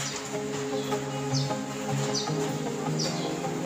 Thank you.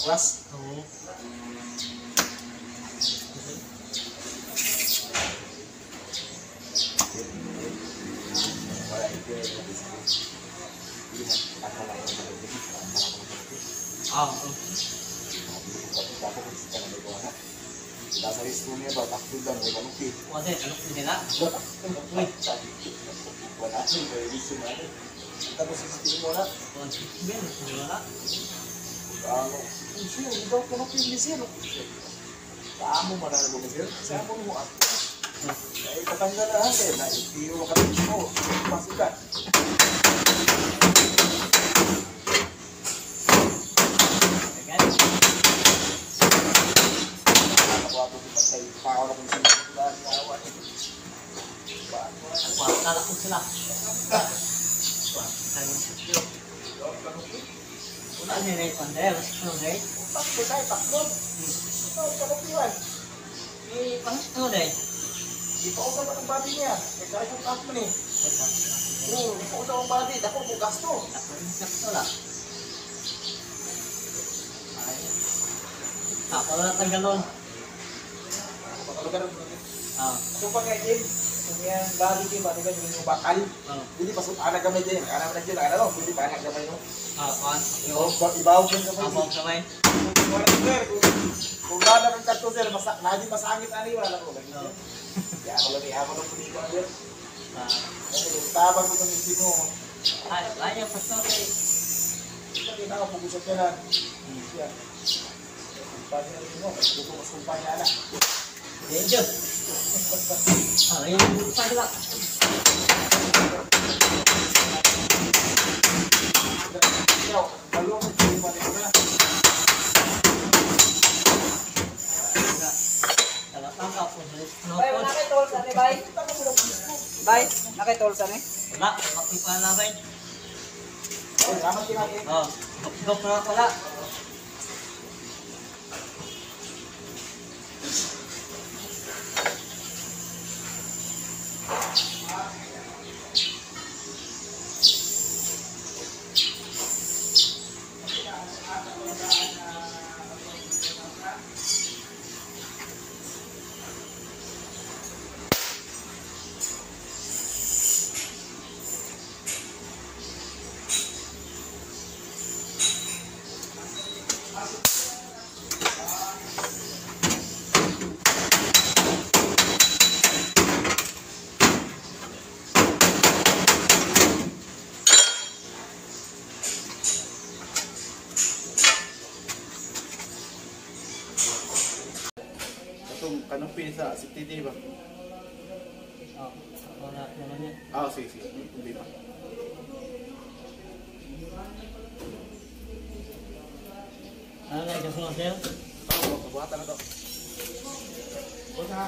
Kuwan din, paklas. Oo. Wala ito. Hindi mo, ako lang yung malagay. Ah, oo. Ako kung sika na may kuwan na. Nasa school niya ba, takbid lang, may kanupi. Wala, ko nila? Uy, wala, may reason na. Tapos sisitiin mo na. Man ang lumisir. Sa mo mo ako. Ay, katanggal na hati. Na itiyo ka rin mo. Masikat. Agad. Ako ako di patay. Pao na kung sino. Ba, nawa. Ba, Wala, kala ko sila. Wala, sila. Wala pande, mas ano na eh. Takbo tayo, takbo. Ito, kanupiwan. Eh, pangit ano na eh. Di pa usap ang body niya. May kahit yung kapman eh. Oo, di pa usap ang body. Dako mo gasto. Ako yung sakto lang. Ay. Ako na tanggalon. Pagkalugan ng Ah, Ito pa nga, Jim. Kung yan, body Jim, ano ba yung bakal? oh. Hindi pa anak gamay din. Anak na dyan. Ano, hindi pa anak gamay no. Ah, kuhan. Ibaw, din gamay. Abang kamay. Kung wala ng kanto sir, masa, lagi masangit ani wala ko lagi. Oo. Ya ako lagi ako ng puli ko sir. Ah, Kasi tabang ko ng isip mo. ay, ay, pastor eh. Ito din ako pag usap na. Na kasi gusto mas kumpanya na. Medyo. Ah, ka po. No, Bay, wala kay tol sa ni bay. Bay. Wala, makipa na rin. Oh, salamat kinaki. Oh, hop na pala. Sa CTD ba? Oh, wala naman yan. Ah, sige, sige. Hindi ba? Ano na mga sir? Oo, kabuhatan na to. Una.